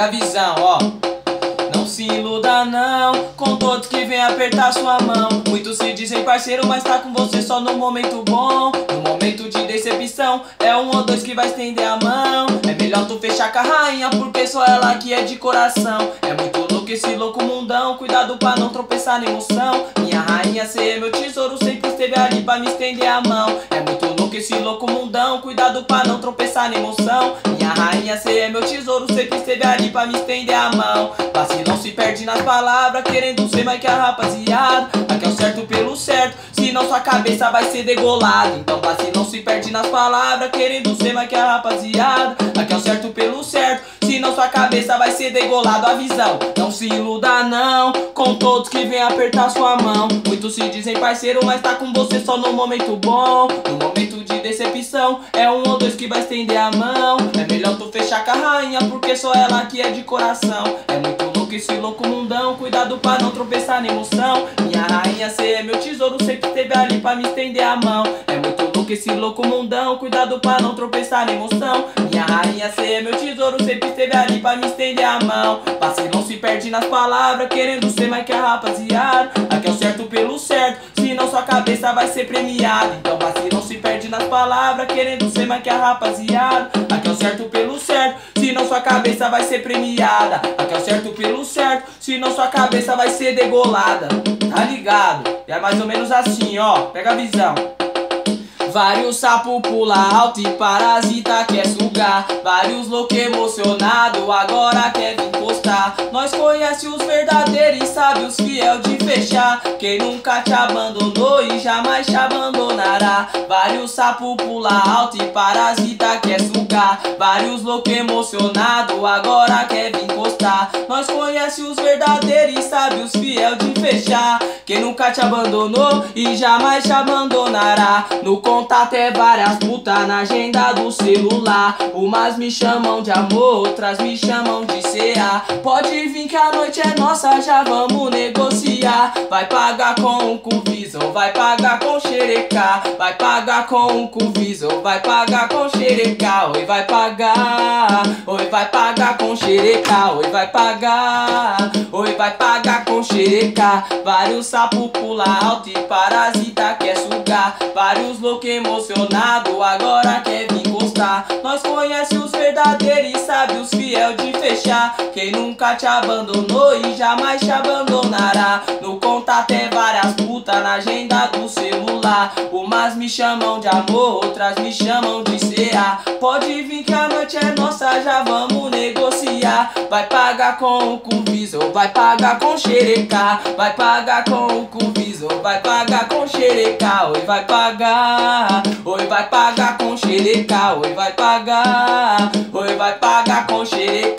Pega a visão, ó. Não se iluda não com todos que vêm apertar sua mão. Muitos se dizem parceiro, mas tá com você só no momento bom. No momento de decepção, é um ou dois que vai estender a mão. É melhor tu fechar com a rainha, porque só ela que é de coração. É muito louco esse louco mundão, cuidado pra não tropeçar na emoção. Minha rainha, cê é meu tesouro, sempre esteve ali pra me estender a mão. É muito louco esse louco mundão, cuidado pra não tropeçar na emoção. Minha rainha, cê é meu tesouro, sempre esteve ali pra me estender a mão. Vacilão se perde nas palavras, querendo ser mais que a rapaziada. Aqui é o certo pelo certo, senão sua cabeça vai ser degolada. Então vacilão se perde nas palavras, querendo ser mais que a rapaziada. Aqui é o certo cabeça vai ser degolado. A visão, não se iluda não, com todos que vêm apertar sua mão. Muitos se dizem parceiro, mas tá com você só no momento bom. No momento de decepção, é um ou dois que vai estender a mão. É melhor tu fechar com a rainha, porque só ela que é de coração. É muito louco esse louco mundão, cuidado pra não tropeçar na emoção. Minha rainha, cê é meu tesouro, sempre esteve ali pra me estender a mão. Louco esse louco mundão, cuidado pra não tropeçar na emoção. Minha rainha, cê é meu tesouro, sempre esteve ali pra me estender a mão. Vacilão se perde nas palavras, querendo ser mais que a rapaziada. Aqui é o certo pelo certo, senão sua cabeça vai ser premiada. Então vacilão se perde nas palavras, querendo ser mais que a rapaziada. Aqui é o certo pelo certo, senão sua cabeça vai ser premiada. Aqui é o certo pelo certo, senão sua cabeça vai ser degolada. Tá ligado? E é mais ou menos assim, ó. Pega a visão. Vários sapo pula alto e parasita quer sugar. Vários louco emocionado agora quer vir postar. Nós conhece os verdadeiros e sabe os fiel de fechar. Quem nunca te abandonou e jamais te abandonará. Vários sapo pula alto e parasita quer sugar. Vários louco emocionado agora quer vir postar. Nós conhece os verdadeiros e sabe os fiel de fechar. Quem nunca te abandonou e jamais te abandonará. No contato é várias putas na agenda do celular. Umas me chamam de amor, outras me chamam de CA. Pode vir que a noite é nossa, já vamos negociar. Vai pagar com o Cuvisão, vai pagar com xereca. Vai pagar com o Cuvisão, vai pagar com xereca. Oi, vai pagar. Oi, vai pagar com xereca. Oi, vai pagar. Oi, vai pagar com xereca. Vários sapo pula alto e parasita quer sugar. Vários emocionado agora quer vir encostar Nós conhece os verdadeiros e sabe os fiel de fechar. Quem nunca te abandonou e jamais te abandonará. No contato é várias putas na agenda do celular. Umas me chamam de amor, outras me chamam de CA Pode vir que a noite é nossa, já vamos negociar Vai pagar com o Cuviso, vai pagar com xereca Vai pagar com o Cuviso, vai pagar com xereca Oi, vai pagar Oi, vai pagar com xereca, oi, vai pagar. Oi, vai pagar com xereca.